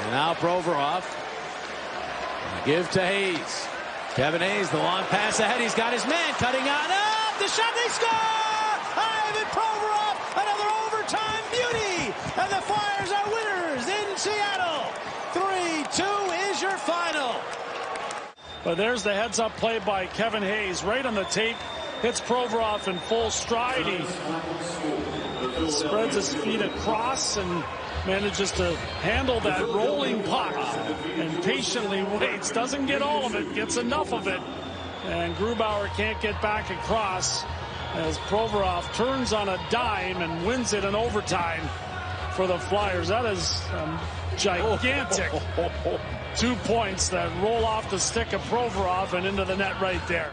And now Provorov. Give to Hayes. Kevin Hayes, the long pass ahead. He's got his man cutting on up. The shot, they score! Ivan Provorov, another overtime beauty. And the Flyers are winners in Seattle. 3-2 is your final. But there's the heads up play by Kevin Hayes right on the tape. Hits Provorov in full stride. He spreads his feet across and manages to handle that rolling puck and patiently waits. Doesn't get all of it, gets enough of it. And Grubauer can't get back across as Provorov turns on a dime and wins it in overtime for the Flyers. That is um, gigantic. Two points that roll off the stick of Provorov and into the net right there.